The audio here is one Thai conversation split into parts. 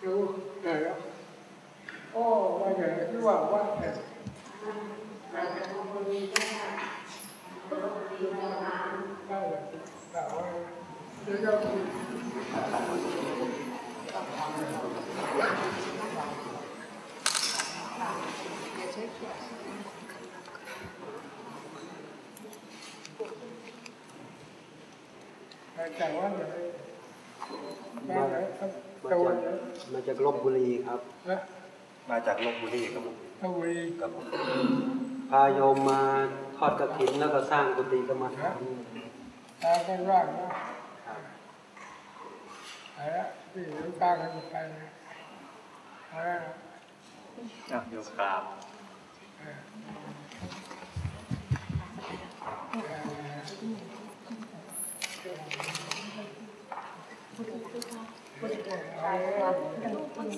เดี๋ยวโอ้ว่าอย่างที่ว่าว่าเนี่ยมาจากลพบุรีเจ้าค่ะลพบุรีเจ้าค่ะได้เลยแต่ว่าเดี๋ยวจะคุยแต่ว่าเดี๋ยวมาไหนครับมาตะวั จานกไหนมาจากลบบุรีครับนะมาจากลบบุรีครับผมตะวันครับผมพาโยมมาทอดกระถินแล้วก็สร้างกุฏิกรรมฐานตาก็ร่างนะไปละที่หลวงตากันไปนะไปละอะโยมกราบ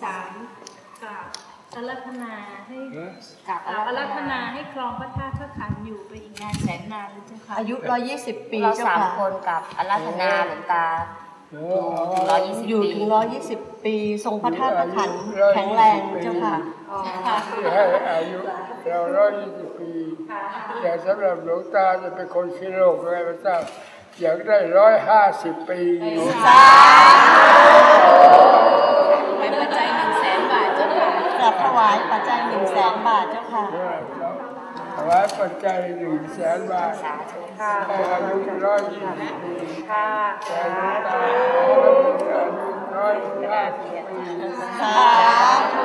สามกับอารัธนาให้เออกับอ่าอารัธนาให้ครองพระธาตุพระขันอยู่ไปอีกนานแสนนานเลยเจ้าค่ะอายุ120ปีเราเจ้าสามค่ะคนกับอารัธนาหลวงตาเออเอาว่าร้อยยี่สิบอยู่ถึง120ปีทรงพระธาตุพระขันธ์แข็งแรงเจ้าค่ะที่ให้อายุเราร้อยยี่สิบปี แต่สำหรับหลวงตาจะเป็นคนขี้โรคอะไรพระเจ้า อยากได้ร้อยห้าสิบปีไว้ปัจจัยหนึ่งแสนบาทเจ้าค่ะกลับถวายปัจจัย1 0 0 0 0แสนบาทเจ้าค่ะถวายปัจจัยหนึ่งแสนบาทค่ะอายุร้อยยี่สิบปีค่ะแต่หลวงตาอายุร้อยห้าสิบปีสาธุ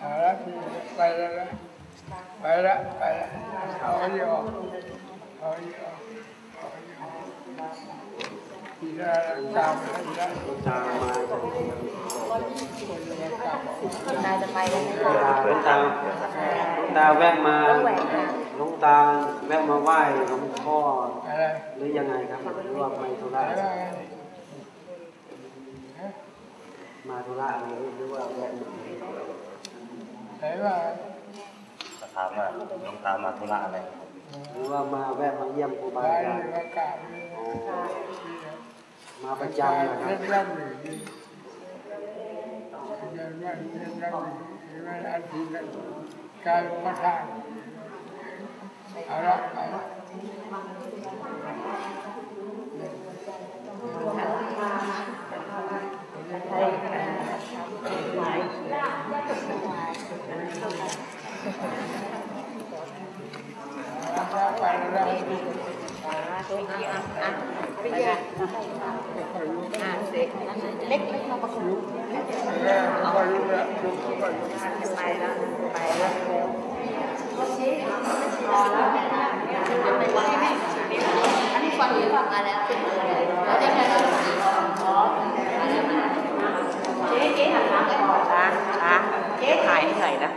เอาละพี่ไปแล้วนะไปและไปละเอาอันนี้ออก ละตามให้ละหลวงตาจะไปแล้วนะหลวงตาหลวงตาแวะมาหลวงตาแวะมาไหว้หลวงพ่อหรือยังไงครับหรือว่าไปธุระอะไรมาธุระอะไรหรือว่าแวะมาไหนว่าถามว่าหลวงตามาธุระอะไร หรือว่ามาแวะมาเยี่ยมครูบาอาจารย์มาประจำนะครับนร่ำหนึ่งเล่นร่ำเล่นร่ำหนึ่งเอารประเอาละเอาละ ไปแล้ว ไปเยี่ยมอ่าเสร็จเล็กเล็กมาประกบแล้วก็รู้แล้วรู้ก็รู้ไปแล้วไปแล้วอันนี้ฟังหรือฟังมาแล้วแล้วจะไปแล้วเจ๊เจ๊หันหลังก่อนนะนะเจ๊ถ่ายให้หน่อยนะ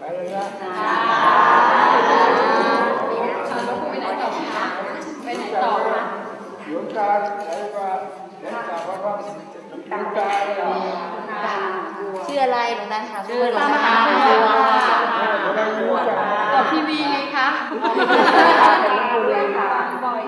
ไปแล้วไปไหนต่อคะ หล วงตาไหนว่าเห็นจาว่าว่าหลวงตาอะไรชื่ออะไรหลวงตาถามชื่อหลวงตาเรารู้จักต่อทีวีไงคะบ่อย